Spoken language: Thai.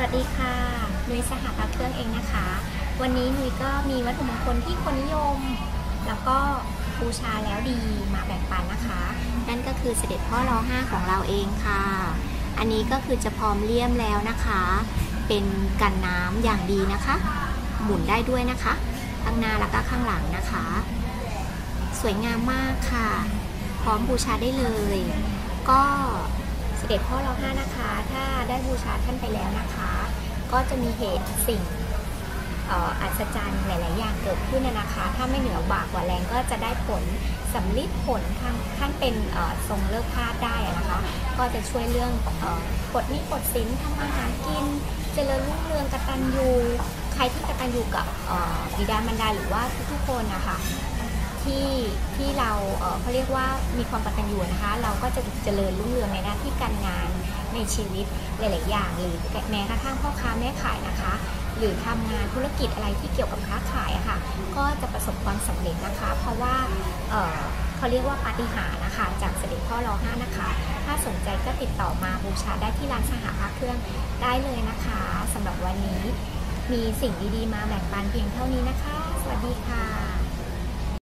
สวัสดีค่ะ นุ้ยสหพัฒเครื่องเองนะคะ วันนี้นุ้ยก็มีวัตถุมงคลที่คนนิยม แล้วก็บูชาแล้วดีมาแบ่งปันนะคะ นั่นก็คือเสด็จพ่อรอห้าของเราเองค่ะ อันนี้ก็คือจะพร้อมเลี่ยมแล้วนะคะ เป็นกันน้ำอย่างดีนะคะ หมุนได้ด้วยนะคะ ข้างหน้าแล้วก็ข้างหลังนะคะ สวยงามมากค่ะ พร้อมบูชาได้เลย ก็ เสด็จพ่อเราห้านะคะ ถ้าได้บูชาท่านไปแล้วนะคะ ก็จะมีเหตุสิ่งอัศจรรย์หลาย ๆ อย่างเกิดขึ้นนะคะ ถ้าไม่เหนือบากกว่าแรงก็จะได้ผลสำลิดผลทางท่านเป็นทรงเลิกพลาดได้นะคะ ก็จะช่วยเรื่องกดนี้กดสินทำอาหารกิน เจริญรุ่งเรืองกตัญญูใครที่กตัญญูกับบิดามารดาหรือว่าทุกๆคนนะคะ ที่ที่เราเขาเรียกว่ามีความกตัญญูนะคะ เราก็จะเจริญรุ่งเรืองในหน้าที่การงานในชีวิตหลาย ๆ อย่าง หรือแม้กระทั่งพ่อค้าแม่ขายนะคะ หรือทำงานธุรกิจอะไรที่เกี่ยวกับค้าขายอะค่ะ ก็จะประสบความสำเร็จนะคะ เพราะว่าเเขาเรียกว่าปาฏิหาริย์นะคะ จากเสด็จพ่อรอห้านะคะ ถ้าสนใจก็ติดต่อมาบูชาได้ที่ร้านสหภาพเครื่องได้เลยนะคะสำหรับวันนี้มีสิ่งดี ๆ มาแบ่งปันเพียงเท่านี้นะคะ สวัสดีค่ะ